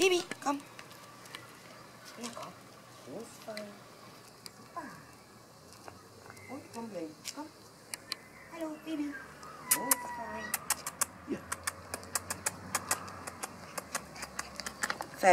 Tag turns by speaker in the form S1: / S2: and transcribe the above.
S1: Baby, come. Here, come. Who's fine? Ah. Rumbling. Come. Hello, baby.